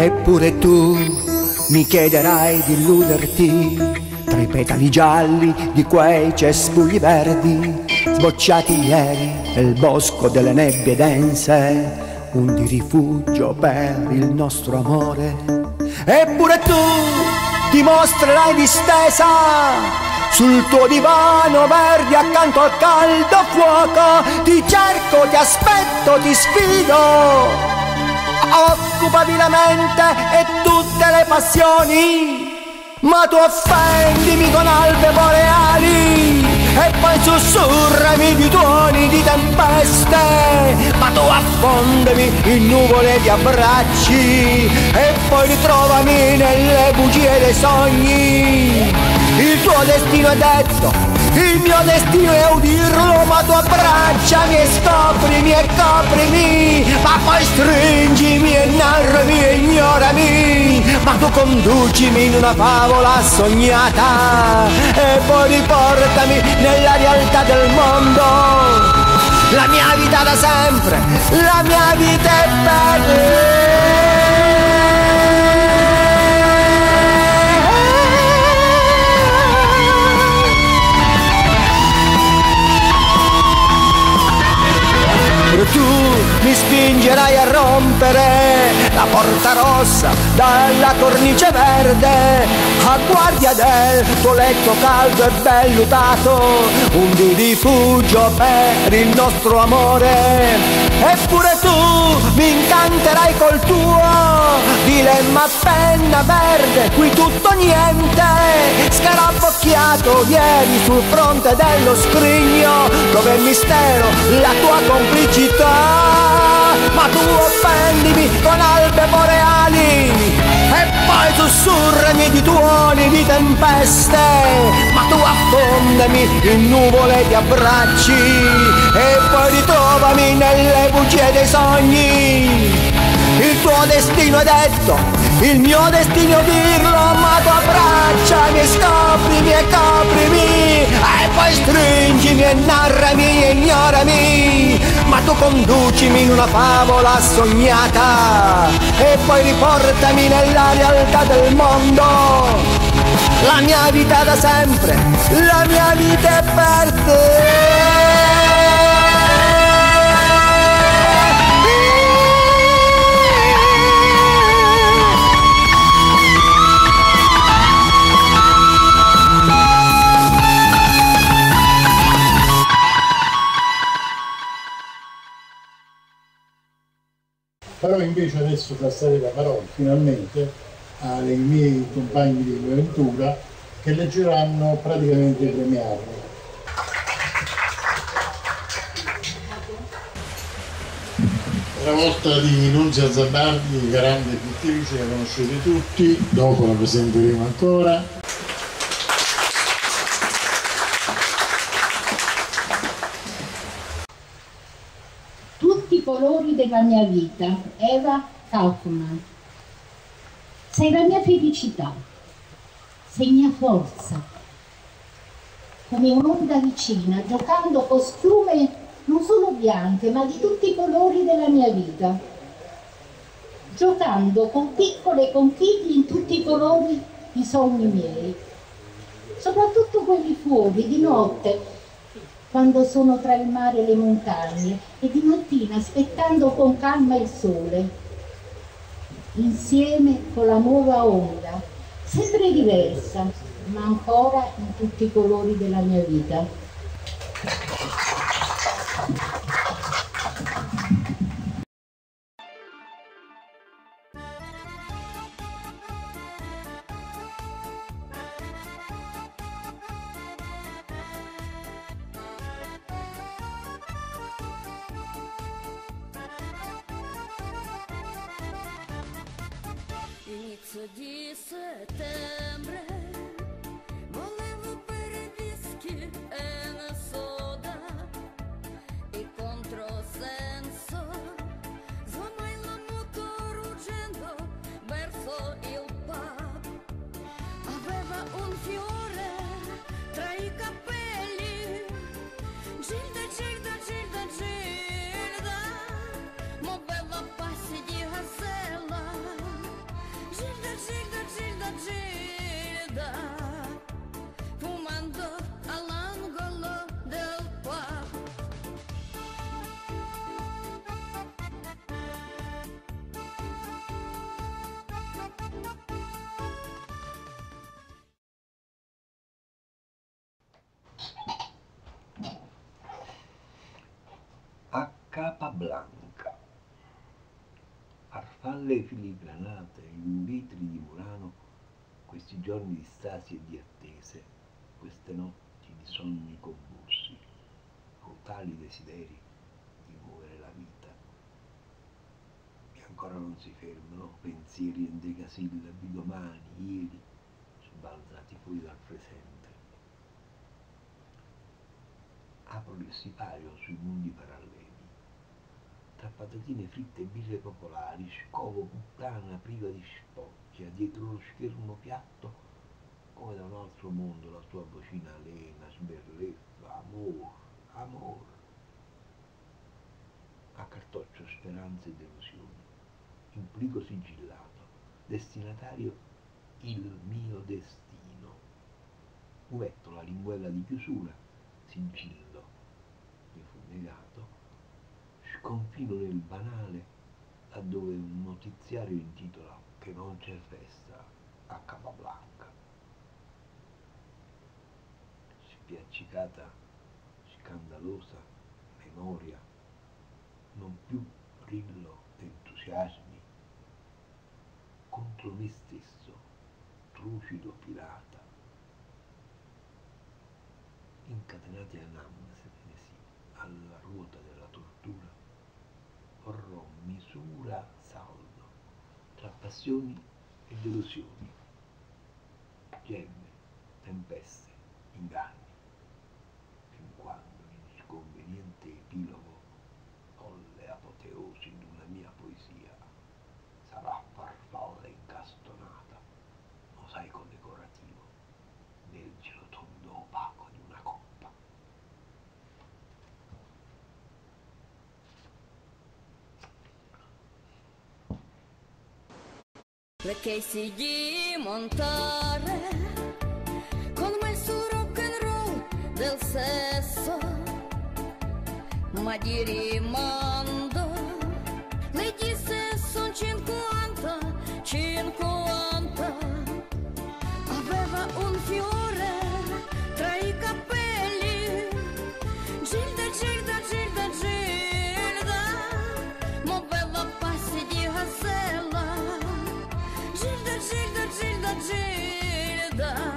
Eppure tu mi chiederai di illuderti tra i petali gialli di quei cespugli verdi sbocciati ieri nel bosco delle nebbie dense un di rifugio per il nostro amore. Eppure tu ti mostrerai distesa sul tuo divano verde accanto al caldo fuoco. Ti cerco, ti aspetto, ti sfido. Occupati la mente e tutte le passioni, ma tu offendimi con albe boreali e poi sussurrami di tuoni di tempeste, ma tu affondami in nuvole di abbracci. E poi ritrovami nelle bugie dei sogni. Il tuo destino è detto, il mio destino è udirlo, ma tu abbracciami e scoprimi e coprimi, ma poi stringimi e narrami e ignorami, ma tu conducimi in una favola sognata e poi riportami nella realtà del mondo. La mia vita da sempre, la mia vita è per tu mi spingerai a rompere la porta rossa dalla cornice verde. A guardia del tuo letto caldo e vellutato un di rifugio per il nostro amore. Eppure tu mi incanterai col tuo dilemma penna verde qui tutto niente scarabocchiato ieri sul fronte dello scrigno il mistero la tua complicità. Ma tu offendimi con albe boreali e poi sussurrami di tuoni di tempeste, ma tu affondami in nuvole di abbracci. E poi ritrovami nelle bugie dei sogni. Il tuo destino è detto, il mio destino dirlo, ma tu abbracciami scoprimi e coprimi e poi stringimi e narrami e ignorami, ma tu conducimi in una favola sognata e poi riportami nella realtà del mondo. La mia vita da sempre, la mia vita è per te. Però invece adesso passerei la parola finalmente ai miei compagni di avventura che leggeranno praticamente i premiati. La volta di Nunzia Zabardi, grande pittrice, la conoscete tutti, dopo la presenteremo ancora. Della mia vita. Eva Kaufman. Sei la mia felicità, sei mia forza. Come un'onda vicina, giocando con schiume non solo bianche, ma di tutti i colori della mia vita. Giocando con piccole conchiglie in tutti i colori i sogni miei. Soprattutto quelli fuori, di notte, quando sono tra il mare e le montagne e di mattina aspettando con calma il sole, insieme con la nuova onda, sempre diversa, ma ancora in tutti i colori della mia vita. Inizio di Capablanca. Farfalle filigranate in vetri di Murano, questi giorni di stasi e di attese, queste notti di sogni convulsi, brutali desideri di muovere la vita. E ancora non si fermano pensieri endecasillabi domani, ieri, sbalzati fuori dal presente apro il sipario sui mondi paralleli. Tra patatine fritte e birre popolari, scovo puttana priva di spocchia, dietro lo schermo piatto, come da un altro mondo la sua vocina lena, sberleffa, amor, amor. A cartoccio speranze e delusioni, implico sigillato, destinatario il mio destino. Uvetto la linguella di chiusura, sigillo mi fu negato, sconfino nel banale laddove un notiziario intitola che non c'è festa a Capablanca. Spiaccicata, scandalosa memoria, non più brillo d'entusiasmi, contro me stesso, trucido pirata, incatenati a anamnesi alla ruota porrò misura saldo tra passioni e delusioni, gemme, tempeste, inganni, fin quando l'inconveniente epilogo Casey di montare con me su rock and roll del sesso, ma di rimando le disse son 50, 50. together.